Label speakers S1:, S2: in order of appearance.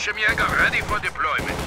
S1: Fallschirmjäger ready for deployment.